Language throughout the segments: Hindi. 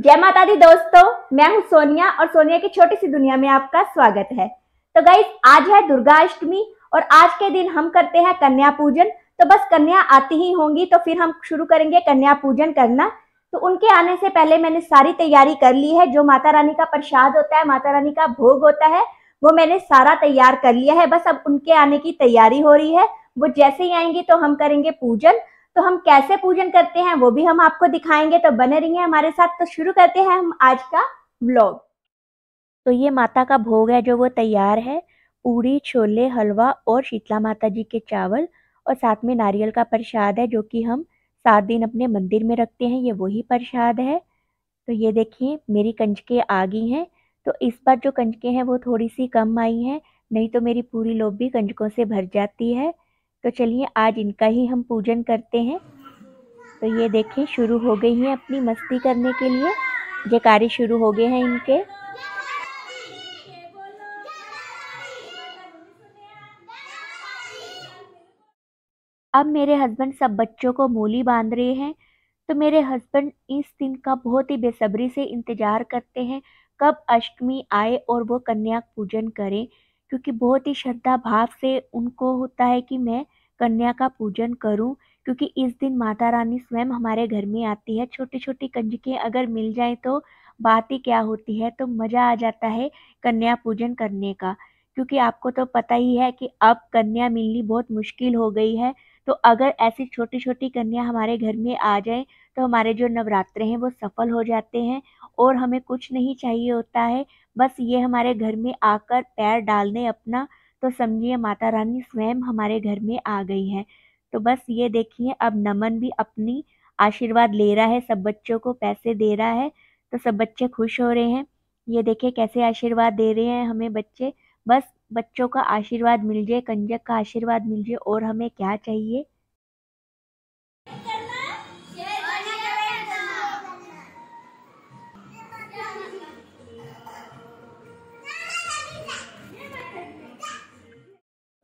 जय माता दी दोस्तों, मैं हूँ सोनिया और सोनिया की छोटी सी दुनिया में आपका स्वागत है। तो गाइस आज है दुर्गा अष्टमी और आज के दिन हम करते हैं कन्या पूजन। तो बस कन्या आती ही होंगी तो फिर हम शुरू करेंगे कन्या पूजन करना। तो उनके आने से पहले मैंने सारी तैयारी कर ली है। जो माता रानी का प्रसाद होता है, माता रानी का भोग होता है, वो मैंने सारा तैयार कर लिया है। बस अब उनके आने की तैयारी हो रही है। वो जैसे ही आएँगी तो हम करेंगे पूजन। तो हम कैसे पूजन करते हैं वो भी हम आपको दिखाएँगे। तो बने रहिए हमारे साथ। तो शुरू करते हैं हम आज का व्लॉग तो ये माता का भोग है जो वो तैयार है। पूरी, छोले, हलवा और शीतला माता जी के चावल और साथ में नारियल का प्रसाद है जो कि हम सात दिन अपने मंदिर में रखते हैं। ये वही प्रसाद है। तो ये देखिए, मेरी कंजके आ गई हैं। तो इस बार जो कंजके हैं वो थोड़ी सी कम आई हैं। नहीं तो मेरी पूरी लोबी कंजकों से भर जाती है। तो चलिए आज इनका ही हम पूजन करते हैं। तो ये देखें, शुरू हो गई हैं अपनी मस्ती करने के लिए। जयकारी शुरू हो गए हैं इनके। अब मेरे हस्बैंड सब बच्चों को मूली बाँध रहे हैं। तो मेरे हस्बैंड इस दिन का बहुत ही बेसब्री से इंतज़ार करते हैं। कब अष्टमी आए और वो कन्या पूजन करें। क्योंकि बहुत ही श्रद्धा भाव से उनको होता है कि मैं कन्या का पूजन करूँ, क्योंकि इस दिन माता रानी स्वयं हमारे घर में आती है। छोटी छोटी कंजकें अगर मिल जाए तो बात ही क्या होती है? तो मज़ा आ जाता है कन्या पूजन करने का। क्योंकि आपको तो पता ही है कि अब कन्या मिलनी बहुत मुश्किल हो गई है। तो अगर ऐसी छोटी छोटी कन्या हमारे घर में आ जाए तो हमारे जो नवरात्रे हैं वो सफल हो जाते हैं और हमें कुछ नहीं चाहिए होता है। बस ये हमारे घर में आकर पैर डालने अपना तो समझिए माता रानी स्वयं हमारे घर में आ गई है। तो बस ये देखिए, अब नमन भी अपनी आशीर्वाद ले रहा है, सब बच्चों को पैसे दे रहा है तो सब बच्चे खुश हो रहे हैं। ये देखिए कैसे आशीर्वाद दे रहे हैं हमें बच्चे। बस बच्चों का आशीर्वाद मिल जाए, कंजक का आशीर्वाद मिल जाए, और हमें क्या चाहिए?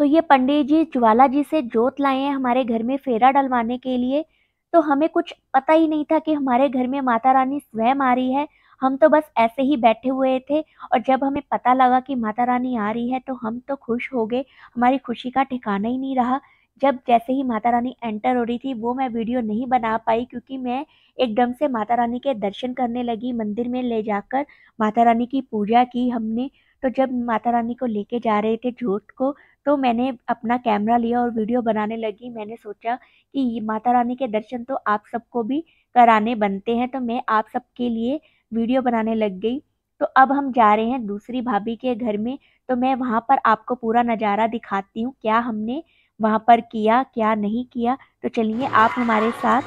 तो ये पंडित जी, ज्वाला जी से जोत लाए हैं हमारे घर में फेरा डलवाने के लिए। तो हमें कुछ पता ही नहीं था कि हमारे घर में माता रानी स्वयं आ रही है। हम तो बस ऐसे ही बैठे हुए थे और जब हमें पता लगा कि माता रानी आ रही है तो हम तो खुश हो गए। हमारी खुशी का ठिकाना ही नहीं रहा। जब जैसे ही माता रानी एंटर हो रही थी, वो मैं वीडियो नहीं बना पाई क्योंकि मैं एकदम से माता रानी के दर्शन करने लगी, मंदिर में ले जाकर माता रानी की पूजा की हमने। तो जब माता रानी को लेके जा रहे थे जोत को तो मैंने अपना कैमरा लिया और वीडियो बनाने लगी। मैंने सोचा कि माता रानी के दर्शन तो आप सबको भी कराने बनते हैं तो मैं आप सबके लिए वीडियो बनाने लग गई। तो अब हम जा रहे हैं दूसरी भाभी के घर में। तो मैं वहाँ पर आपको पूरा नज़ारा दिखाती हूँ, क्या हमने वहाँ पर किया, क्या नहीं किया। तो चलिए आप हमारे साथ।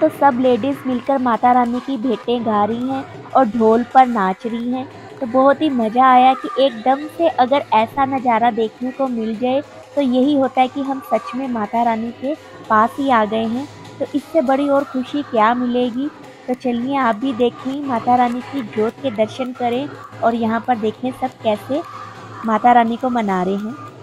तो सब लेडीज़ मिलकर माता रानी की भेंटें गा रही हैं और ढोल पर नाच रही हैं। तो बहुत ही मज़ा आया कि एकदम से अगर ऐसा नज़ारा देखने को मिल जाए तो यही होता है कि हम सच में माता रानी के पास ही आ गए हैं। तो इससे बड़ी और खुशी क्या मिलेगी? तो चलिए आप भी देखें, माता रानी की जोत के दर्शन करें और यहाँ पर देखें सब कैसे माता रानी को मना रहे हैं।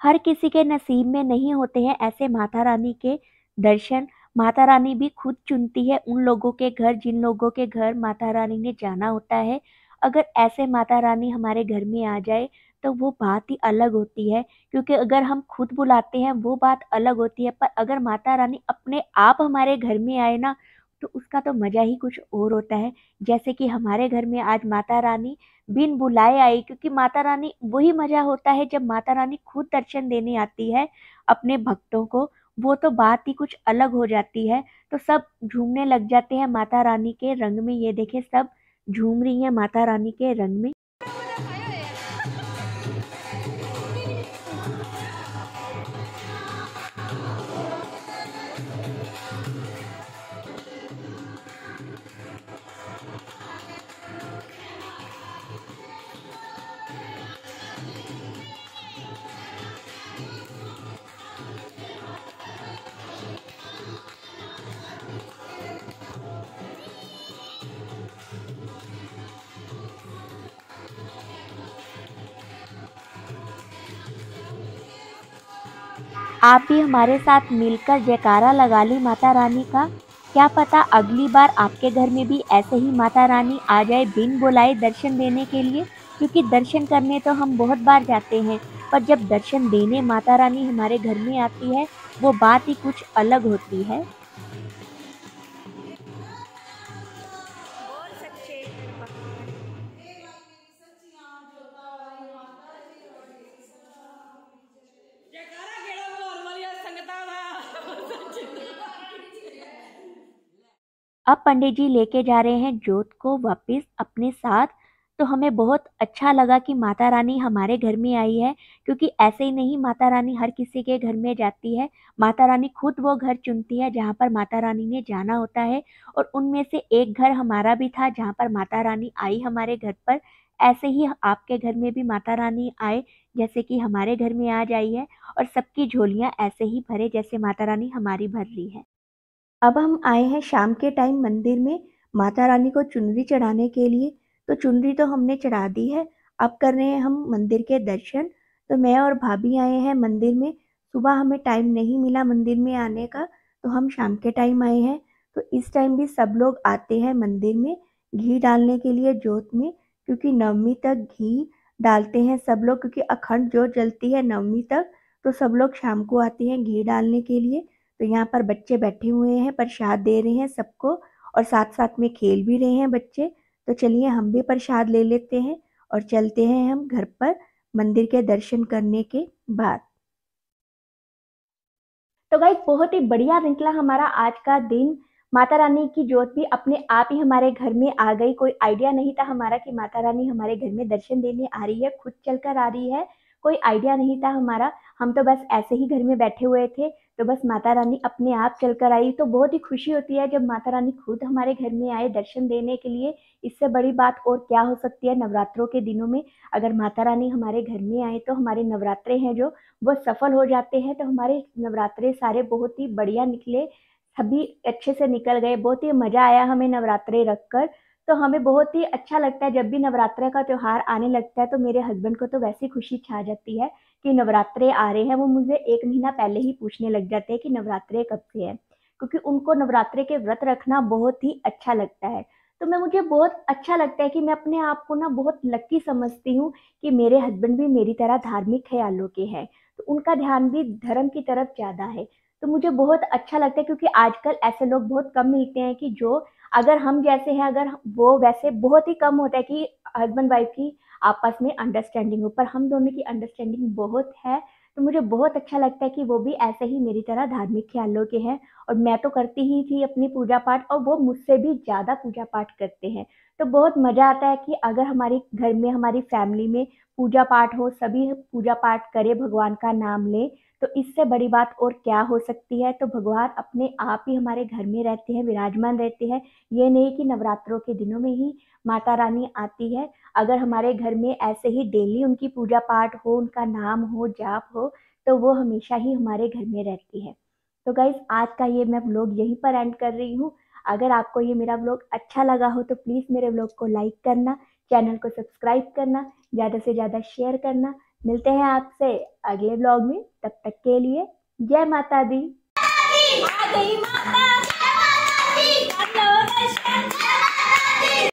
हर किसी के नसीब में नहीं होते हैं ऐसे माता रानी के दर्शन। माता रानी भी खुद चुनती है उन लोगों के घर जिन लोगों के घर माता रानी ने जाना होता है। अगर ऐसे माता रानी हमारे घर में आ जाए तो वो बात ही अलग होती है, क्योंकि अगर हम खुद बुलाते हैं वो बात अलग होती है। पर अगर माता रानी अपने आप हमारे घर में आए ना तो उसका तो मज़ा ही कुछ और होता है। जैसे कि हमारे घर में आज माता रानी बिन बुलाए आई, क्योंकि माता रानी वही मज़ा होता है जब माता रानी खुद दर्शन देने आती है अपने भक्तों को, वो तो बात ही कुछ अलग हो जाती है। तो सब झूमने लग जाते हैं माता रानी के रंग में, ये देखें सब झूम रही हैं माता रानी के रंग में। आप भी हमारे साथ मिलकर जयकारा लगा ली माता रानी का। क्या पता अगली बार आपके घर में भी ऐसे ही माता रानी आ जाए बिन बुलाए दर्शन देने के लिए, क्योंकि दर्शन करने तो हम बहुत बार जाते हैं। पर जब दर्शन देने माता रानी हमारे घर में आती है, वो बात ही कुछ अलग होती है। अब पंडित जी लेके जा रहे हैं जोत को वापस अपने साथ। तो हमें बहुत अच्छा लगा कि माता रानी हमारे घर में आई है, क्योंकि ऐसे ही नहीं माता रानी हर किसी के घर में जाती है। माता रानी खुद वो घर चुनती है जहाँ पर माता रानी ने जाना होता है, और उनमें से एक घर हमारा भी था जहाँ पर माता रानी आई हमारे घर पर। ऐसे ही आपके घर में भी माता रानी आए, जैसे कि हमारे घर में आ जाई है, और सबकी झोलियाँ ऐसे ही भरे जैसे माता रानी हमारी भर रही है। अब हम आए हैं शाम के टाइम मंदिर में माता रानी को चुनरी चढ़ाने के लिए। तो चुनरी तो हमने चढ़ा दी है। अब कर रहे हैं हम मंदिर के दर्शन। तो मैं और भाभी आए हैं मंदिर में। सुबह हमें टाइम नहीं मिला मंदिर में आने का। तो हम शाम के टाइम आए हैं। तो इस टाइम भी सब लोग आते हैं मंदिर में घी डालने के लिए जोत में। क्योंकि नवमी तक घी डालते हैं सब लोग। क्योंकि अखंड जोत जलती है नवमी तक तो सब लोग शाम को आते हैं घी डालने के लिए। तो यहाँ पर बच्चे बैठे हुए हैं, प्रसाद दे रहे हैं सबको और साथ साथ में खेल भी रहे हैं बच्चे। तो चलिए हम भी प्रसाद ले लेते हैं और चलते हैं हम घर पर मंदिर के दर्शन करने के बाद। तो भाई बहुत ही बढ़िया निकला हमारा आज का दिन। माता रानी की जोत भी अपने आप ही हमारे घर में आ गई। कोई आइडिया नहीं था हमारा कि माता रानी हमारे घर में दर्शन देने आ रही है, खुद चलकर आ रही है। कोई आइडिया नहीं था हमारा। हम तो बस ऐसे ही घर में बैठे हुए थे तो बस माता रानी अपने आप चल कर आई। तो बहुत ही खुशी होती है जब माता रानी खुद हमारे घर में आए दर्शन देने के लिए। इससे बड़ी बात और क्या हो सकती है नवरात्रों के दिनों में? अगर माता रानी हमारे घर में आए तो हमारे नवरात्रे हैं जो, वो सफल हो जाते हैं तो हमारे नवरात्रे सारे बहुत ही बढ़िया निकले। सभी अच्छे से निकल गए, बहुत ही मज़ा आया हमें नवरात्रे रख कर तो हमें बहुत ही अच्छा लगता है जब भी नवरात्र का त्यौहार आने लगता है तो मेरे हस्बैंड को तो वैसी खुशी छा जाती है कि नवरात्रे आ रहे हैं। वो मुझे एक महीना पहले ही पूछने लग जाते हैं कि नवरात्रे कब से है, क्योंकि उनको नवरात्रे के व्रत रखना बहुत ही अच्छा लगता है। तो मैं, मुझे बहुत अच्छा लगता है कि मैं अपने आप को ना बहुत लक्की समझती हूँ कि मेरे हस्बैंड भी मेरी तरह धार्मिक ख्यालों के हैं। तो उनका ध्यान भी धर्म की तरफ़ ज़्यादा है। तो मुझे बहुत अच्छा लगता है क्योंकि आजकल ऐसे लोग बहुत कम मिलते हैं कि जो अगर हम जैसे हैं, अगर वो वैसे बहुत ही कम होता है कि हस्बैंड वाइफ की आपस में अंडरस्टैंडिंग हो, पर हम दोनों की अंडरस्टैंडिंग बहुत है तो मुझे बहुत अच्छा लगता है कि वो भी ऐसे ही मेरी तरह धार्मिक ख्यालों के हैं और मैं तो करती ही थी अपनी पूजा पाठ और वो मुझसे भी ज़्यादा पूजा पाठ करते हैं। तो बहुत मज़ा आता है कि अगर हमारे घर में, हमारी फैमिली में पूजा पाठ हो, सभी पूजा पाठ करें, भगवान का नाम लें तो इससे बड़ी बात और क्या हो सकती है? तो भगवान अपने आप ही हमारे घर में रहते हैं, विराजमान रहते हैं। ये नहीं कि नवरात्रों के दिनों में ही माता रानी आती है। अगर हमारे घर में ऐसे ही डेली उनकी पूजा पाठ हो, उनका नाम हो, जाप हो तो वो हमेशा ही हमारे घर में रहती है। तो गाइज़ आज का ये मैं ब्लॉग यहीं पर एंड कर रही हूँ। अगर आपको ये मेरा ब्लॉग अच्छा लगा हो तो प्लीज़ मेरे ब्लॉग को लाइक करना चैनल को सब्सक्राइब करना, ज़्यादा से ज़्यादा शेयर करना। मिलते हैं आपसे अगले ब्लॉग में, तब तक के लिए जय माता दी। आ गई माता